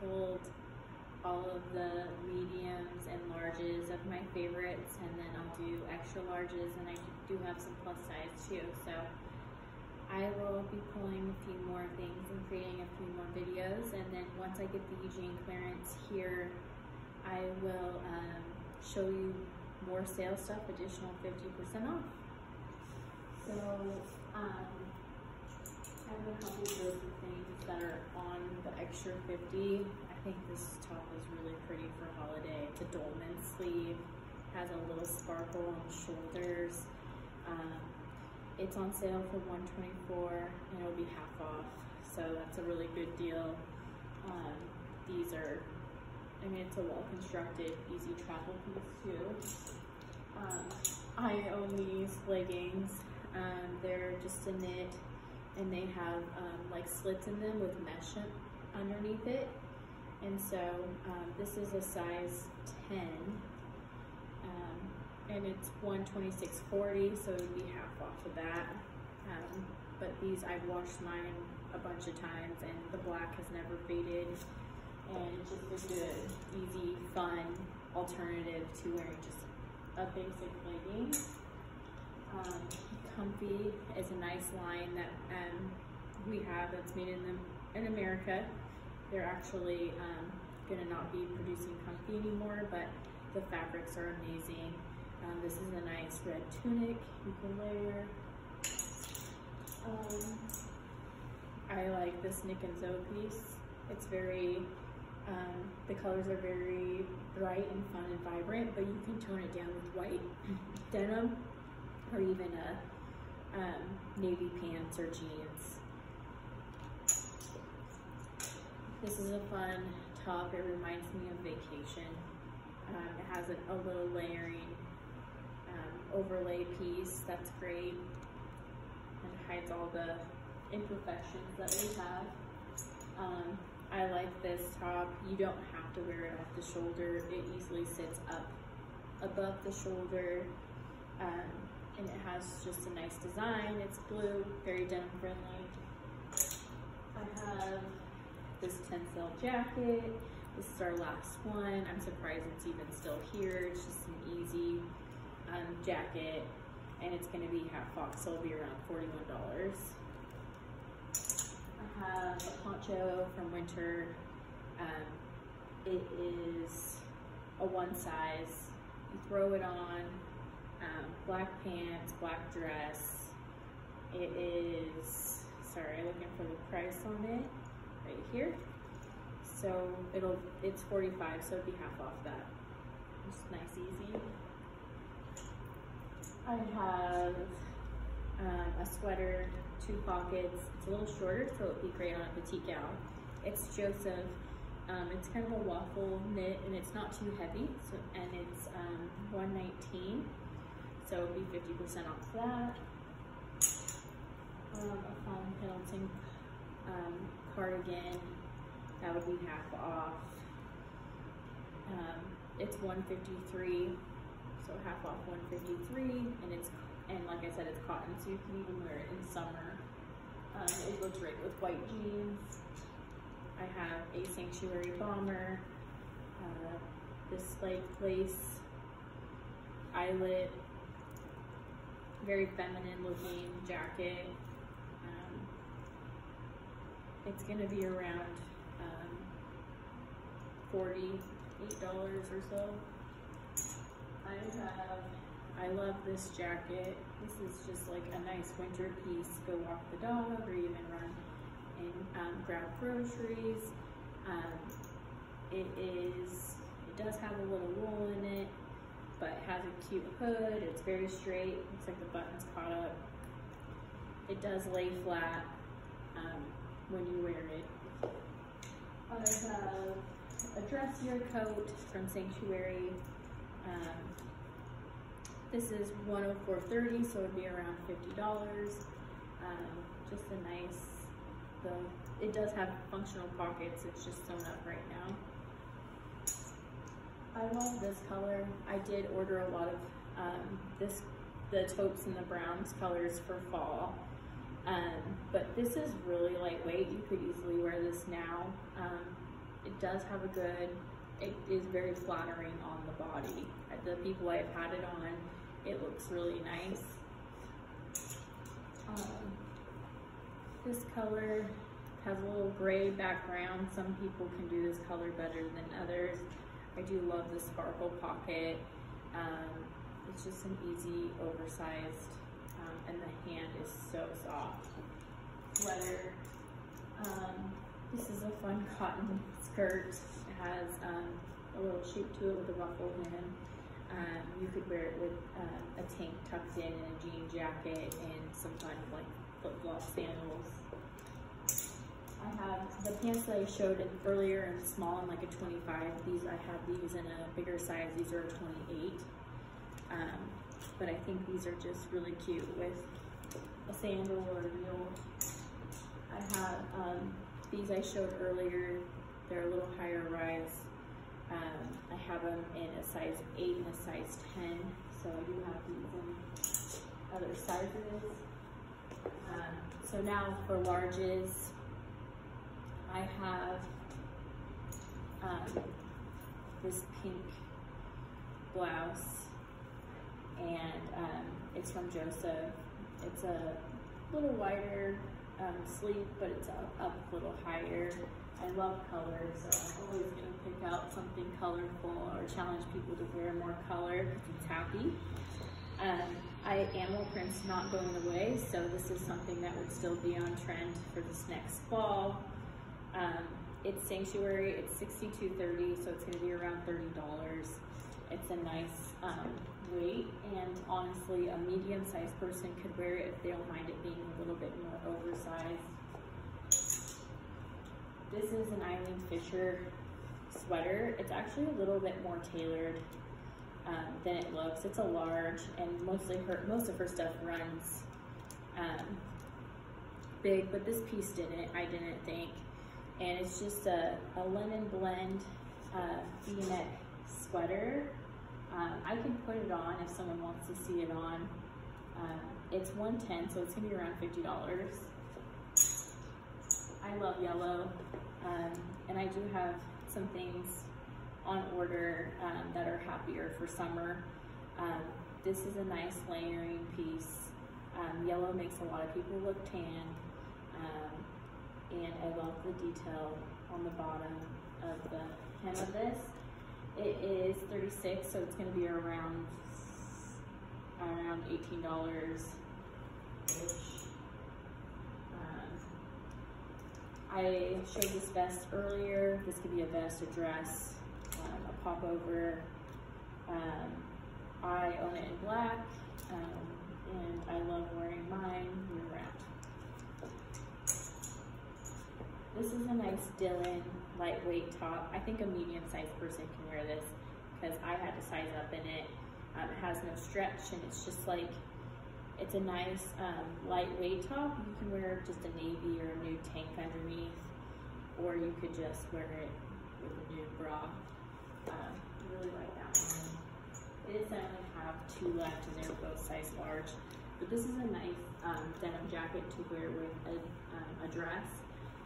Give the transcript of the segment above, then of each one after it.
pulled all of the mediums and larges of my favorites and then I'll do extra larges and I do have some plus size too. So I will be pulling a few more things and creating a few more videos and then once I get the Eugene clearance here, I will um, show you more sale stuff, additional 50% off. So um, A couple of things that are on the extra 50 I think this top is really pretty for holiday. The dolman sleeve, has a little sparkle on the shoulders. Um, it's on sale for 124 and it'll be half off. So that's a really good deal. Um, these are, I mean, it's a well-constructed, easy travel piece too. Um, I own these leggings. Um, they're just a knit and they have um, like slits in them with mesh underneath it. And so um, this is a size 10, um, and it's 126.40, so it would be half off of that. Um, but these, I've washed mine a bunch of times, and the black has never faded. And it's just a good, easy, fun alternative to wearing just a basic legging. Um, Comfy is a nice line that um, we have that's made in, the, in America. They're actually um, going to not be producing comfy anymore, but the fabrics are amazing. Um, this is a nice red tunic you can layer. Um, I like this Nick and Zoe piece. It's very, um, the colors are very bright and fun and vibrant, but you can tone it down with white denim or even a um, navy pants or jeans. This is a fun top. It reminds me of vacation. Um, it has a, a little layering um, overlay piece. That's great. And hides all the imperfections that we have. Um, I like this top. You don't have to wear it off the shoulder. It easily sits up above the shoulder. Um, has just a nice design. It's blue, very denim friendly. I have this tencel jacket. This is our last one. I'm surprised it's even still here. It's just an easy um, jacket and it's gonna be half fox, so it'll be around $41. I have a poncho from winter. Um, it is a one size. You throw it on, um, black pants, black dress. It is, sorry, looking for the price on it right here. So it'll it's 45, so it'd be half off that. Just nice, easy. I have um, a sweater, two pockets. It's a little shorter, so it'd be great on a petite gown. It's Joseph. Um, it's kind of a waffle knit, and it's not too heavy. So and it's um, 119, so it'd be 50% off that. Um, a fun Pendleton um, cardigan, that would be half off. Um, it's 153 so half off 153 and it's and like I said it's cotton so you can even wear it in summer. Um, it looks great with white jeans. I have a Sanctuary bomber, uh, this like lace eyelet, very feminine looking jacket. It's gonna be around um, $48 or so. I have, I love this jacket. This is just like a nice winter piece. Go walk the dog or even run and um, grab groceries. Um, it is, it does have a little wool in it, but it has a cute hood. It's very straight. Looks like the button's caught up. It does lay flat. Um, when you wear it. I have a dressier coat from Sanctuary. Um, this is 104.30, so it'd be around $50. Um, just a nice, the, it does have functional pockets, it's just sewn up right now. I love this color. I did order a lot of um, this, the taupes and the browns colors for fall. Um, but this is really lightweight. You could easily wear this now. Um, it does have a good, it is very flattering on the body. The people I've had it on, it looks really nice. Um, this color has a little gray background. Some people can do this color better than others. I do love the sparkle pocket. Um, it's just an easy, oversized, um, and the hand is so soft. Sweater. Um, this is a fun cotton skirt. It has um, a little shape to it with a ruffle hem. Um, you could wear it with uh, a tank tucked in and a jean jacket and some fun like flip-flop sandals. I have the pants that I showed earlier in small and like a 25. These I have these in a bigger size. These are a 28. Um, but I think these are just really cute with a sandal or a mule. I have um, these I showed earlier. They're a little higher rise. Um, I have them in a size 8 and a size 10. So I do have these in other sizes. Um, so now for larges, I have um, this pink blouse and um, it's from Joseph. It's a little wider um, sleeve, but it's up, up a little higher. I love color, so I'm always to pick out something colorful or challenge people to wear more color because it's happy. Um, I animal print's not going away, so this is something that would still be on trend for this next fall. Um, it's Sanctuary, it's $62.30, so it's gonna be around $30. It's a nice um, weight, and honestly, a medium-sized person could wear it if they don't mind it being a little bit more oversized. This is an Eileen Fisher sweater. It's actually a little bit more tailored um, than it looks. It's a large, and mostly her most of her stuff runs um, big, but this piece didn't. I didn't think, and it's just a, a linen blend uh, V-neck sweater. Um, I can put it on if someone wants to see it on. Um, it's 110 so it's gonna be around $50. I love yellow, um, and I do have some things on order um, that are happier for summer. Um, this is a nice layering piece. Um, yellow makes a lot of people look tan. And I love the detail on the bottom of the hem of this. It is 36, so it's gonna be around around $18 ish. Um, I showed this vest earlier. This could be a vest, a dress, um, a pop over. Um, I own it in black, um, and I love wearing mine year round. This is a nice Dylan lightweight top. I think a medium-sized person can wear this because I had to size up in it. Um, it has no stretch, and it's just like, it's a nice um, lightweight top. You can wear just a navy or a nude tank underneath, or you could just wear it with a nude bra. Um, really like that one. It is I only have two left and they're both size large. But this is a nice um, denim jacket to wear with a, um, a, dress.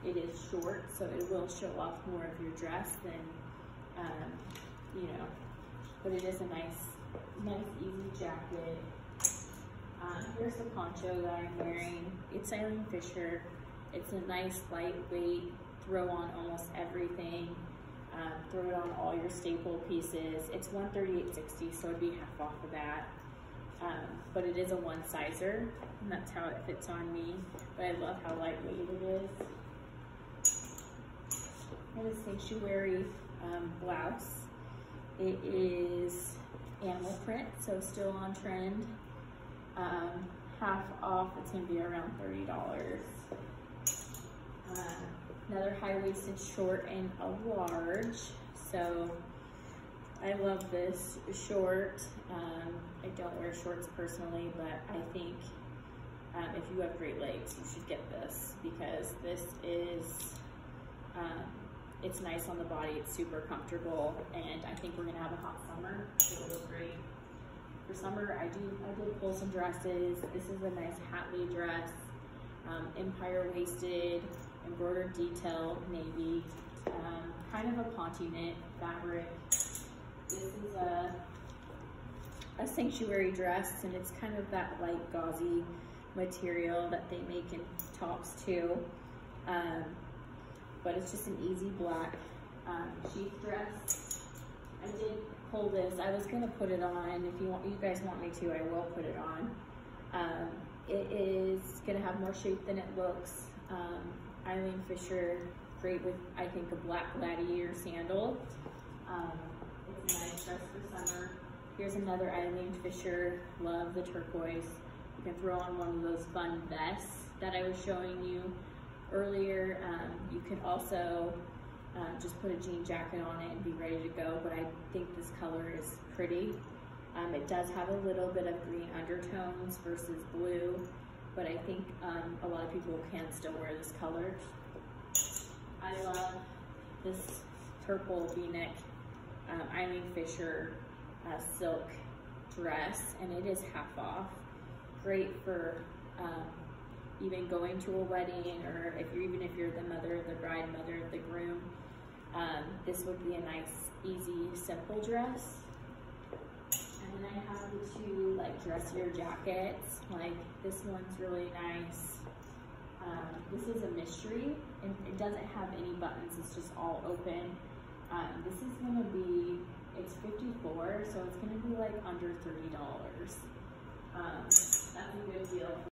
It is short, so it will show off more of your dress than, um, you know, but it is a nice, nice easy jacket. Um, here's the poncho that I'm wearing. It's Eileen Fisher. It's a nice lightweight, throw on almost everything. Um, throw it on all your staple pieces. It's 138.60, so it'd be half off of that. Um, but it is a one sizer, and that's how it fits on me. But I love how lightweight it is. And a sanctuary um, blouse. It is animal print, so still on trend. Um, half off, it's gonna be around $30. Uh, another high-waisted short and a large. So I love this short. Um, I don't wear shorts personally, but I think um, if you have great legs, you should get this because this is, it's nice on the body, it's super comfortable, and I think we're gonna have a hot summer. It'll look great. For summer, I do I did pull some dresses. This is a nice Hatley dress, um, empire waisted, embroidered detail, navy, um, kind of a ponte knit fabric. This is a, a sanctuary dress and it's kind of that light gauzy material that they make in tops too. Um, but it's just an easy black um, sheath dress. I did pull this. I was gonna put it on. If you want, you guys want me to, I will put it on. Um, it is gonna have more shape than it looks. Um, Eileen Fisher, great with, I think, a black gladiator sandal. Um, it's a nice dress for summer. Here's another Eileen Fisher, love the turquoise. You can throw on one of those fun vests that I was showing you earlier. Um, you can also uh, just put a jean jacket on it and be ready to go, but I think this color is pretty. Um, it does have a little bit of green undertones versus blue, but I think um, a lot of people can still wear this color. I love this purple v-neck um, Eileen Fisher uh, silk dress, and it is half off. Great for um, even going to a wedding, or if you're even if you're the mother of the bride, mother of the groom. Um, this would be a nice, easy, simple dress. And then I have two like dressier jackets. Like this one's really nice. Um, this is a mystery and it doesn't have any buttons. It's just all open. Um, this is gonna be, it's 54, so it's gonna be like under $30. Um, that's a good deal.